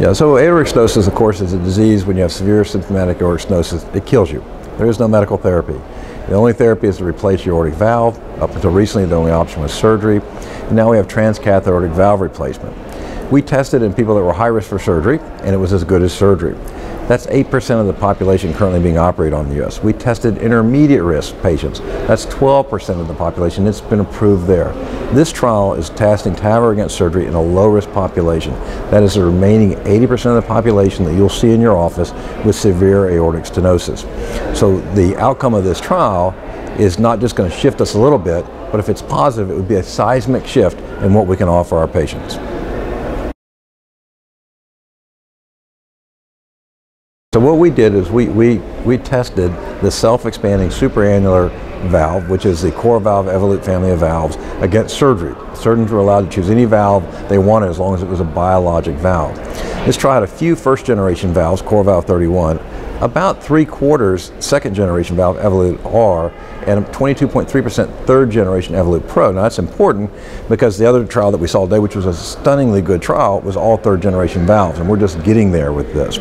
Yeah, so aortic stenosis, of course, is a disease when you have severe symptomatic aortic stenosis. It kills you. There is no medical therapy. The only therapy is to replace your aortic valve. Up until recently, the only option was surgery. And now we have transcatheter aortic valve replacement. We tested in people that were high risk for surgery, and it was as good as surgery. That's 8% of the population currently being operated on in the U.S. We tested intermediate risk patients. That's 12% of the population. It's been approved there. This trial is testing TAVR against surgery in a low risk population. That is the remaining 80% of the population that you'll see in your office with severe aortic stenosis. So the outcome of this trial is not just going to shift us a little bit, but if it's positive, it would be a seismic shift in what we can offer our patients. So what we did is we, we, we tested the self-expanding supra-annular valve, which is the CoreValve Evolut family of valves, against surgery. Surgeons were allowed to choose any valve they wanted as long as it was a biologic valve. This trial had a few first generation valves, CoreValve 31, about three quarters second generation valve Evolut R, and 22.3% third generation Evolut Pro. Now that's important because the other trial that we saw today, which was a stunningly good trial, was all third generation valves, and we're just getting there with this.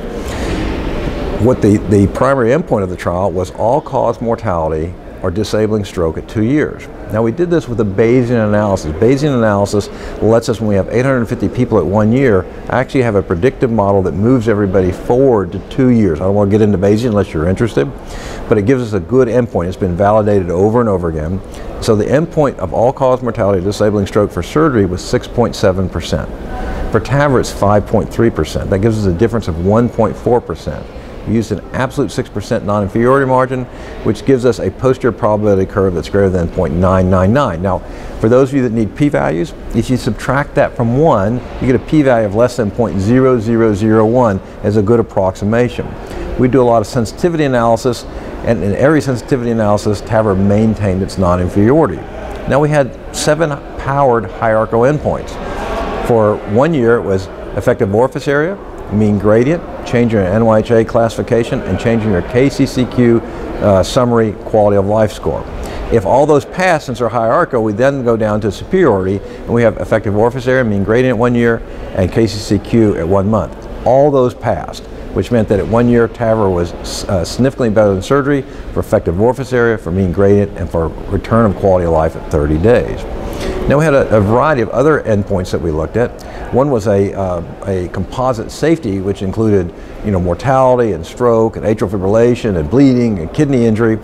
What the, the primary endpoint of the trial was all-cause mortality or disabling stroke at two years. Now we did this with a Bayesian analysis. Bayesian analysis lets us, when we have 850 people at one year, actually have a predictive model that moves everybody forward to two years. I don't want to get into Bayesian unless you're interested, but it gives us a good endpoint. It's been validated over and over again. So the endpoint of all-cause mortality disabling stroke for surgery was 6.7%. For TAVR, it's 5.3%. That gives us a difference of 1.4%. We used an absolute 6% non-inferiority margin, which gives us a posterior probability curve that's greater than 0.999. Now, for those of you that need p-values, if you subtract that from 1, you get a p-value of less than 0.0001 as a good approximation. We do a lot of sensitivity analysis, and in every sensitivity analysis, TAVR maintained its non-inferiority. Now we had seven powered hierarchical endpoints. For one year, it was effective orifice area, mean gradient, changing your NYHA classification, and changing your KCCQ uh, summary quality of life score. If all those pass, since they're hierarchical, we then go down to superiority, and we have effective orifice area, mean gradient at one year, and KCCQ at one month. All those passed, which meant that at one year, TAVR was uh, significantly better than surgery for effective orifice area, for mean gradient, and for return of quality of life at 30 days. Now we had a, a, variety of other endpoints that we looked at. One was a, uh, a composite safety, which included you know, mortality and stroke and atrial fibrillation and bleeding and kidney injury.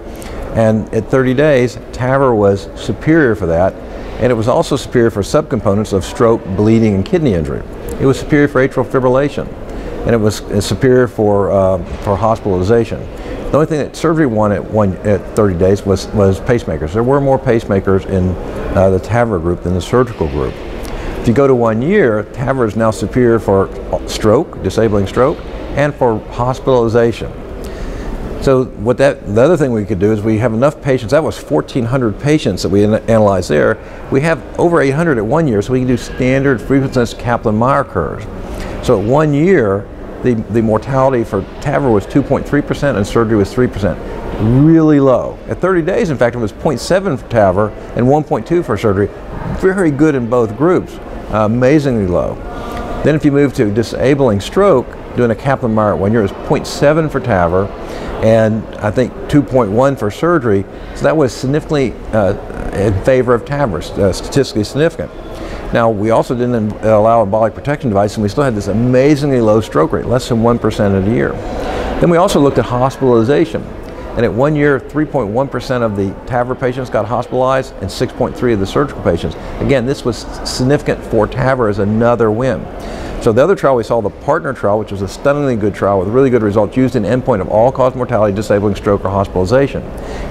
And at 30 days, TAVR was superior for that. And it was also superior for subcomponents of stroke, bleeding, and kidney injury. It was superior for atrial fibrillation. And it was superior for, uh, for hospitalization. The only thing that surgery won at, one, at 30 days was, was pacemakers. There were more pacemakers in uh, the TAVR group than the surgical group. If you go to one year, TAVR is now superior for stroke, disabling stroke, and for hospitalization. So what that, the other thing we could do is we have enough patients, that was 1,400 patients that we analyzed there. We have over 800 at one year, so we can do standard frequentist Kaplan-Meier curves. So at one year, the, the mortality for TAVR was 2.3% and surgery was 3%. Really low. At 30 days, in fact, it was 0.7 for TAVR and 1.2 for surgery. Very good in both groups. Amazingly low. Then if you move to disabling stroke, doing a Kaplan-Meier one year is 0.7 for TAVR and I think 2.1 for surgery. So that was significantly uh, in favor of TAVR, uh, statistically significant. Now, we also didn't allow embolic protection device, and we still had this amazingly low stroke rate, less than 1% of a year. Then we also looked at hospitalization. And at one year, 3.1% of the TAVR patients got hospitalized and 6.3 of the surgical patients. Again, this was significant for TAVR as another win. So the other trial we saw, the partner trial, which was a stunningly good trial with really good results, used an endpoint of all-cause mortality, disabling stroke, or hospitalization.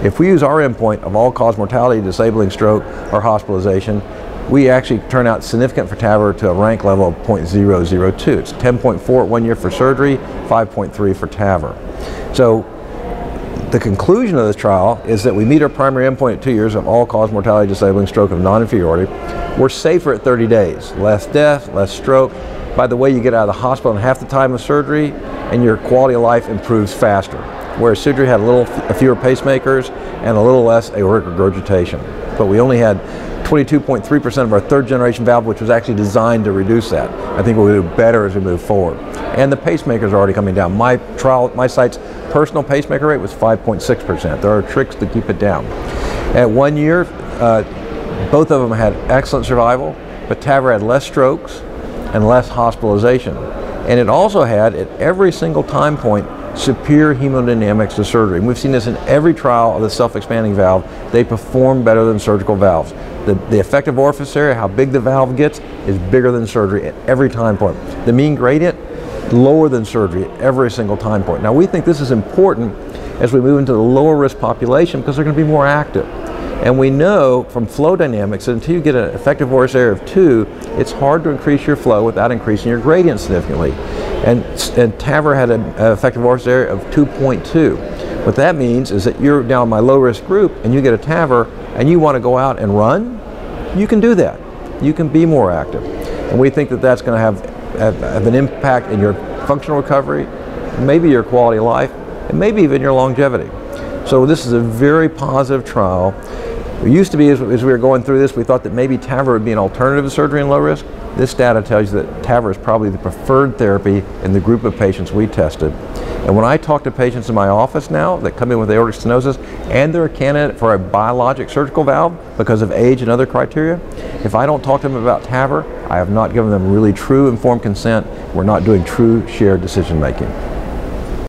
If we use our endpoint of all-cause mortality, disabling stroke, or hospitalization, we actually turn out significant for TAVR to a rank level of 0.002. It's 10.4 at one year for surgery, 5.3 for TAVR. So the conclusion of this trial is that we meet our primary endpoint at two years of all-cause mortality, disabling stroke of non-inferiority. We're safer at 30 days. Less death, less stroke. By the way, you get out of the hospital in half the time of surgery and your quality of life improves faster. Whereas surgery had a little fewer pacemakers and a little less aortic regurgitation. But we only had 22.3% of our third generation valve, which was actually designed to reduce that. I think we'll do better as we move forward. And the pacemakers are already coming down. My trial, my site's personal pacemaker rate was 5.6%. There are tricks to keep it down. At one year, uh, both of them had excellent survival, but TAVR had less strokes and less hospitalization. And it also had, at every single time point, superior hemodynamics to surgery. And we've seen this in every trial of the self-expanding valve. They perform better than surgical valves. The, the effective orifice area, how big the valve gets, is bigger than surgery at every time point. The mean gradient, lower than surgery at every single time point. Now we think this is important as we move into the lower risk population because they're going to be more active. And we know from flow dynamics that until you get an effective orifice area of 2, it's hard to increase your flow without increasing your gradient significantly. And, and TAVR had an effective orifice area of 2.2. What that means is that you're now my low risk group and you get a TAVR and you want to go out and run, you can do that. You can be more active. And we think that that's going to have, have, have an impact in your functional recovery, maybe your quality of life, and maybe even your longevity. So this is a very positive trial. It used to be, as, as, we were going through this, we thought that maybe TAVR would be an alternative to surgery in low risk. This data tells you that TAVR is probably the preferred therapy in the group of patients we tested. And when I talk to patients in my office now that come in with aortic stenosis and they're a candidate for a biologic surgical valve because of age and other criteria, if I don't talk to them about TAVR, I have not given them really true informed consent. We're not doing true shared decision making.